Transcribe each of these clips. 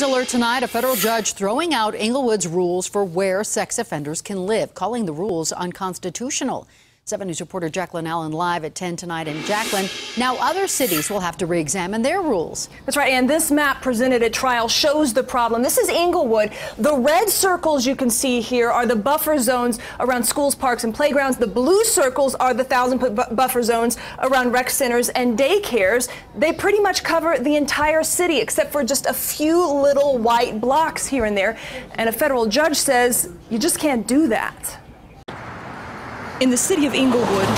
Alert tonight, a federal judge throwing out Englewood's rules for where sex offenders can live, calling the rules unconstitutional. 7 News reporter Jaclyn Allen live at 10 tonight. And Jaclyn, now other cities will have to re examine their rules. That's right. And this map presented at trial shows the problem. This is Englewood. The red circles you can see here are the buffer zones around schools, parks, and playgrounds. The blue circles are the thousand foot bu buffer zones around rec centers and daycares. They pretty much cover the entire city except for just a few little white blocks here and there. And a federal judge says you just can't do that. In the city of Englewood,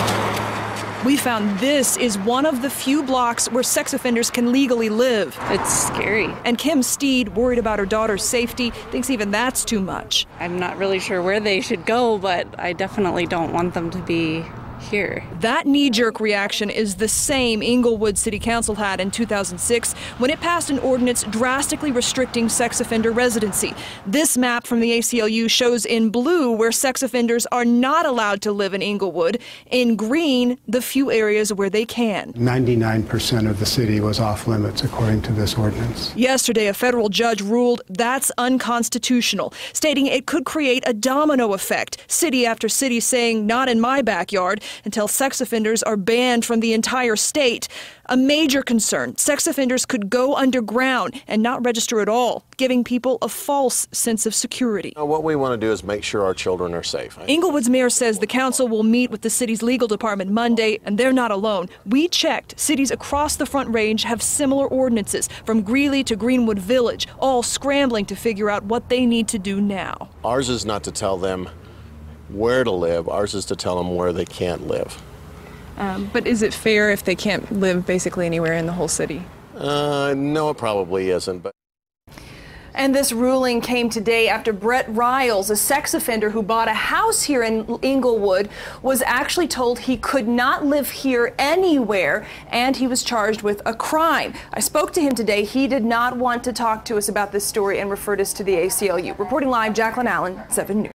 we found this is one of the few blocks where sex offenders can legally live. It's scary. And Kim Steed, worried about her daughter's safety, thinks even that's too much. I'm not really sure where they should go, but I definitely don't want them to be here. That knee jerk reaction is the same Englewood City Council had in 2006 when it passed an ordinance drastically restricting sex offender residency. This map from the ACLU shows in blue where sex offenders are not allowed to live in Englewood, in green, the few areas where they can. 99% of the city was off limits according to this ordinance. Yesterday, a federal judge ruled that's unconstitutional, stating it could create a domino effect, city after city saying, not in my backyard, until sex offenders are banned from the entire state. A major concern sex offenders could go underground and not register at all, giving people a false sense of security. What we want to do is make sure our children are safe. Eh? Englewood's mayor says the council will meet with the city's legal department Monday, and they're not alone. We checked. Cities across the Front Range have similar ordinances, from Greeley to Greenwood Village, all scrambling to figure out what they need to do now. Ours is not to tell them where to live. Ours is to tell them where they can't live. Um, but is it fair if they can't live basically anywhere in the whole city? Uh, no, it probably isn't. But. And this ruling came today after Brett Riles, a sex offender who bought a house here in Englewood, was actually told he could not live here anywhere and he was charged with a crime. I spoke to him today. He did not want to talk to us about this story and referred us to the ACLU. Reporting live, Jaclyn Allen, 7 News.